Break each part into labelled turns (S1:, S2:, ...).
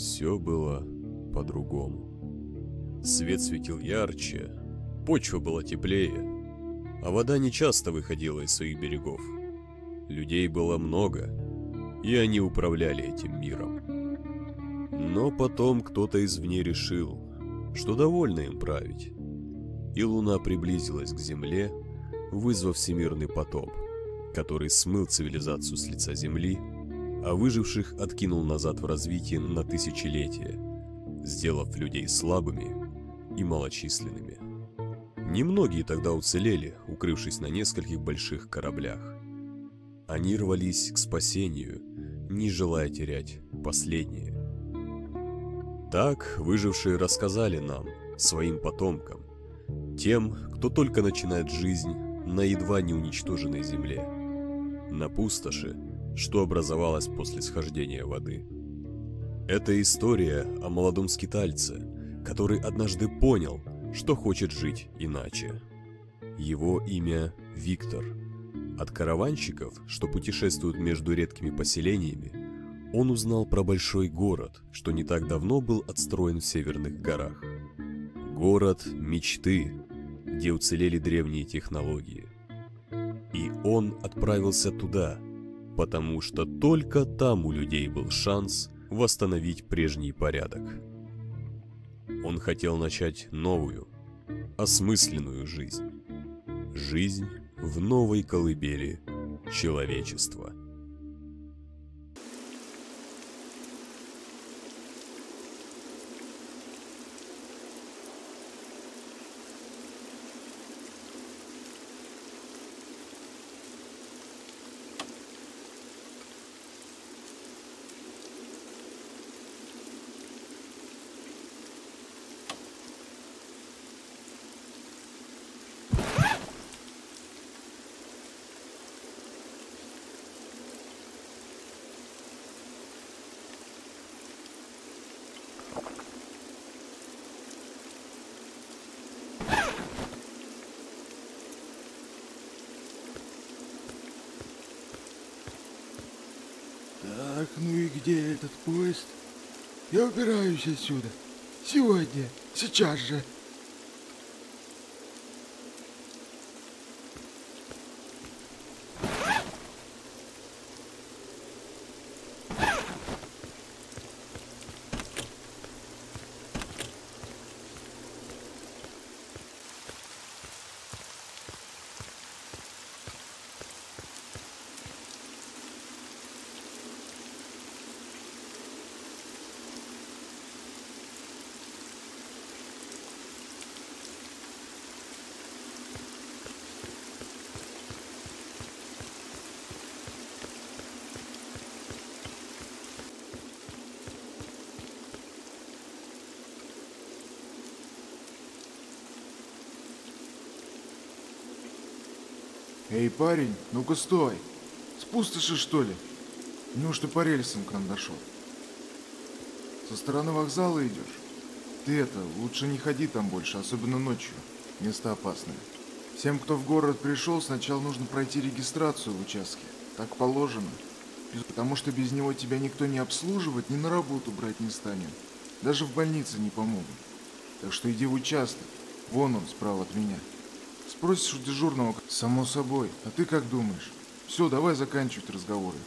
S1: Все было по-другому. Свет светил ярче, почва была теплее, а вода не часто выходила из своих берегов. Людей было много, и они управляли этим миром. Но потом кто-то извне решил, что довольно им править. И луна приблизилась к земле, вызвав всемирный потоп, который смыл цивилизацию с лица земли, а выживших откинул назад в развитии на тысячелетия, сделав людей слабыми и малочисленными. Немногие тогда уцелели, укрывшись на нескольких больших кораблях. Они рвались к спасению, не желая терять последнее. Так выжившие рассказали нам, своим потомкам, тем, кто только начинает жизнь на едва не уничтоженной земле, на пустоши, что образовалось после схождения воды. Это история о молодом скитальце, который однажды понял, что хочет жить иначе. Его имя Виктор. От караванщиков, что путешествуют между редкими поселениями, он узнал про большой город, что не так давно был отстроен в северных горах. Город мечты, где уцелели древние технологии. И он отправился туда, потому что только там у людей был шанс восстановить прежний порядок. Он хотел начать новую, осмысленную жизнь. Жизнь в новой колыбели человечества.
S2: Так, ну и где этот поезд? Я убираюсь отсюда. Сегодня, сейчас же. Эй, парень, ну-ка стой. С пустоши, что ли? Неужто по рельсам к нам дошел? Со стороны вокзала идешь? Ты это, лучше не ходи там больше, особенно ночью. Место опасное. Всем, кто в город пришел, сначала нужно пройти регистрацию в участке. Так положено. Потому что без него тебя никто не обслуживать, ни на работу брать не станет. Даже в больнице не помогут. Так что иди в участок. Вон он, справа от меня. Спросишь у дежурного, само собой. А ты как думаешь? Все, давай заканчивать разговоры.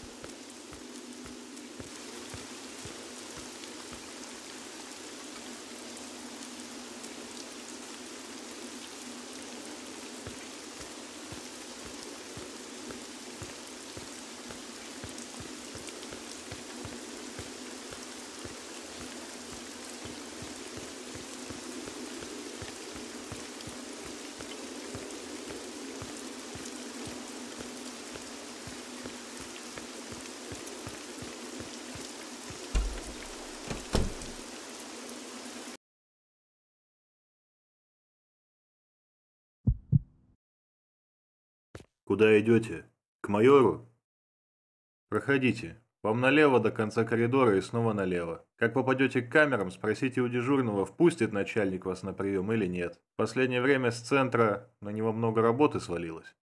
S3: Куда идете? К майору? Проходите. Вам налево до конца коридора и снова налево. Как попадете к камерам, спросите у дежурного, впустит начальник вас на прием или нет. В последнее время с центра на него много работы свалилось.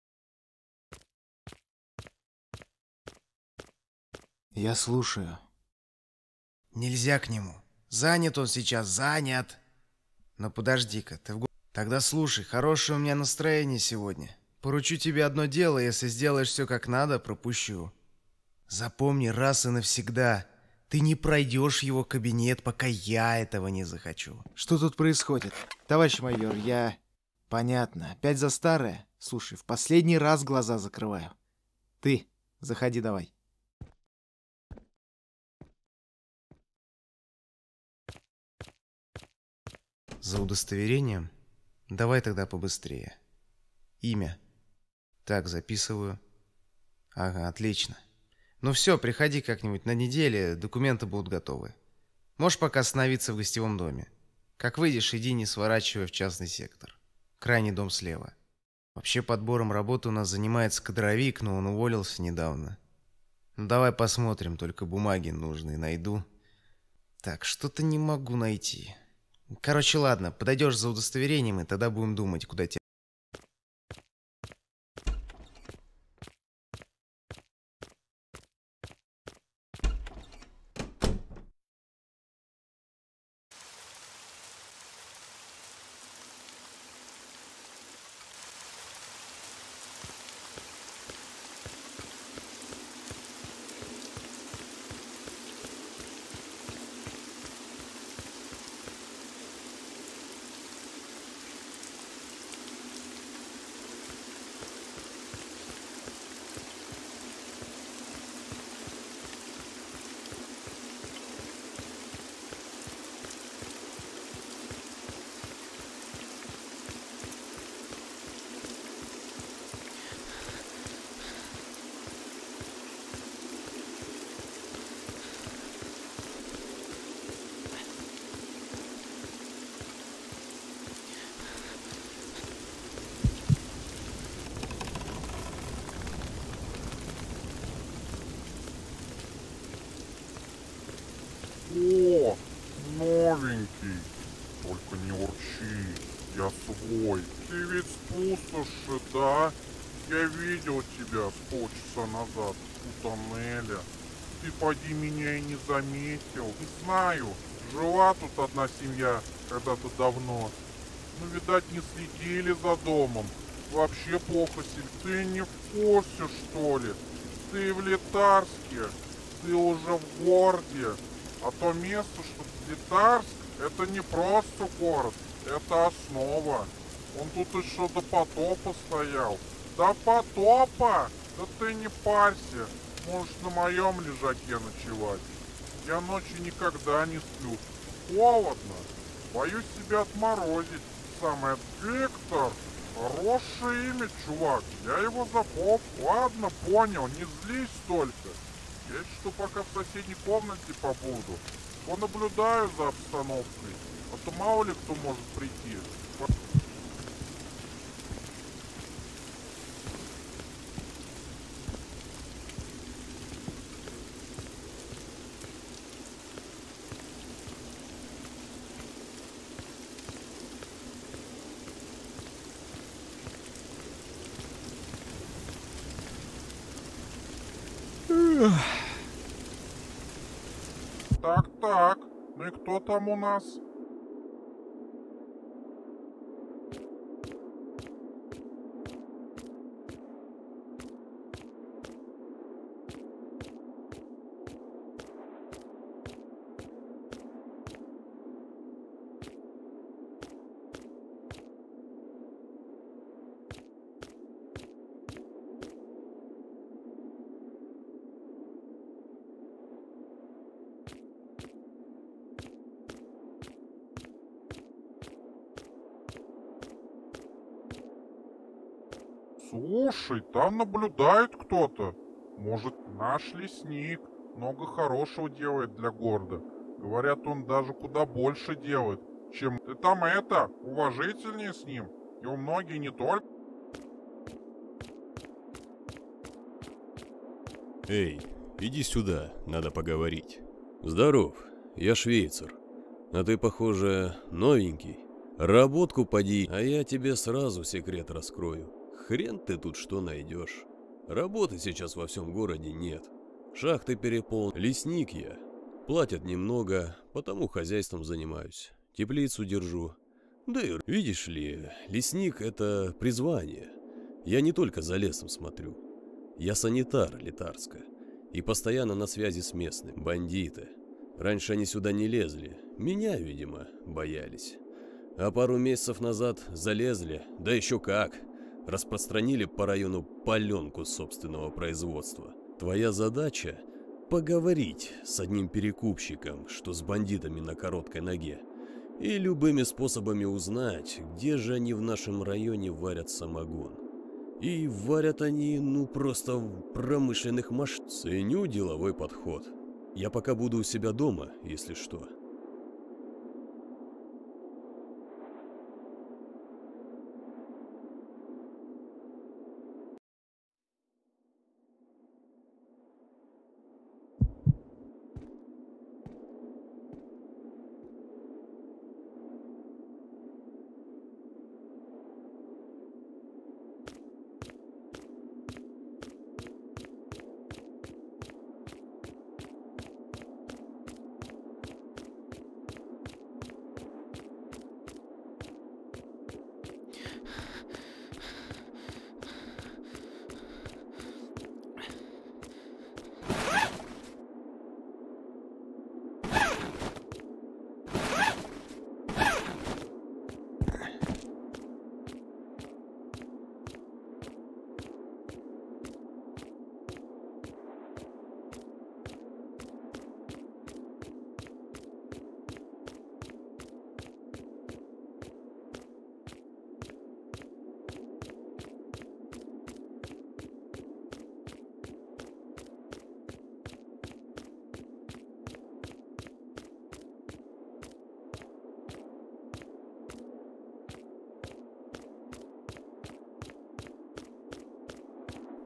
S4: Я слушаю. Нельзя к нему. Занят он сейчас, занят. Но подожди-ка, ты в. Тогда слушай, хорошее у меня настроение сегодня. Поручу тебе одно дело, если сделаешь все как надо, пропущу. Запомни раз и навсегда, ты не пройдешь его кабинет, пока я этого не захочу.
S5: Что тут происходит? Товарищ майор, я... Понятно. Опять за старое? Слушай, в последний раз глаза закрываю. Ты, заходи давай.
S4: За удостоверением? Давай тогда побыстрее. Имя. Так, записываю. Ага, отлично. Ну все, приходи как-нибудь на неделе, документы будут готовы. Можешь пока остановиться в гостевом доме. Как выйдешь, иди не сворачивай в частный сектор. Крайний дом слева. Вообще подбором работы у нас занимается кадровик, но он уволился недавно. Ну давай посмотрим, только бумаги нужные найду. Так, что-то не могу найти. Короче, ладно, подойдешь за удостоверением, и тогда будем думать, куда тебя...
S6: О, новенький. Только не урчи, я свой. Ты ведь с пустоши, да? Я видел тебя с полчаса назад у тоннеля. Ты поди меня и не заметил. Не знаю, жила тут одна семья когда-то давно. Ну, видать, не следили за домом. Вообще плохо себе. Ты не в курсе, что ли? Ты в Летарске. Ты уже в городе. А то место, что Литарск, это не просто город, это основа. Он тут еще до потопа стоял. До потопа! Да ты не парься, можешь на моем лежаке ночевать. Я ночью никогда не сплю. Холодно. Боюсь себя отморозить. Самое Виктор. Хорошее имя, чувак. Я его запомнил. Ладно, понял, не злись только. Я что пока в соседней комнате побуду. Понаблюдаю за обстановкой. А то мало ли кто может прийти. Так, так. Ну и кто там у нас? Слушай, там наблюдает кто-то. Может, наш лесник много хорошего делает для города. Говорят, он даже куда больше делает, чем ты там это, уважительнее с ним. Его многие не только...
S1: Эй, иди сюда, надо поговорить. Здоров, я швейцар. А ты, похоже, новенький. Работку поди, а я тебе сразу секрет раскрою. Хрен ты тут что найдешь. Работы сейчас во всем городе нет. Шахты переполнены. Лесник я. Платят немного, потому хозяйством занимаюсь. Теплицу держу. Да и, видишь ли, лесник — это призвание. Я не только за лесом смотрю. Я санитар Литарска. И постоянно на связи с местным. Бандиты. Раньше они сюда не лезли. Меня, видимо, боялись. А пару месяцев назад залезли, да еще как. Распространили по району паленку собственного производства. Твоя задача — поговорить с одним перекупщиком, что с бандитами на короткой ноге. И любыми способами узнать, где же они в нашем районе варят самогон. И варят они, ну, просто в промышленных масштабах. Ценю деловой подход. Я пока буду у себя дома, если что.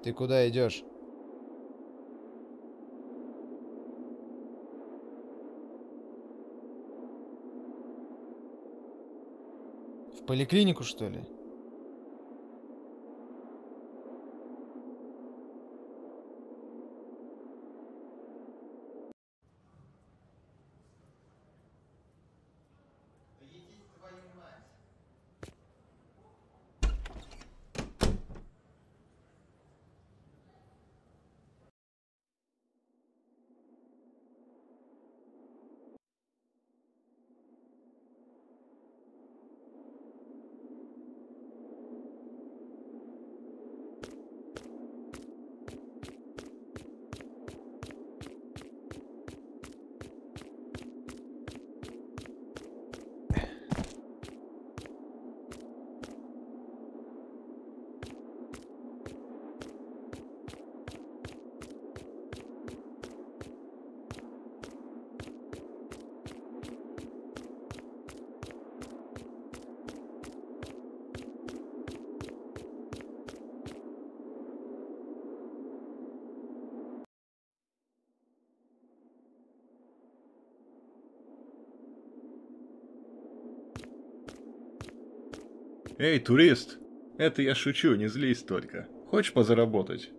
S5: Ты куда идешь? В поликлинику, что ли?
S3: Эй, турист! Это я шучу, не злись только. Хочешь позаработать?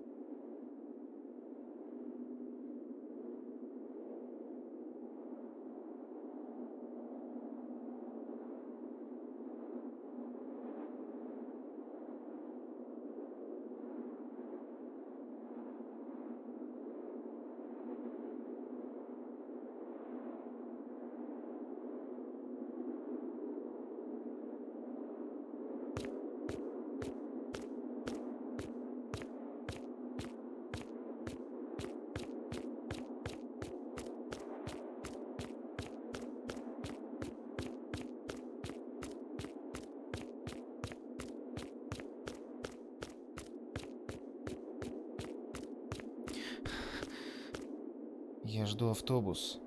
S5: Я жду автобус.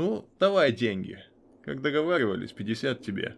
S5: Ну, давай деньги. Как договаривались, 50 тебе.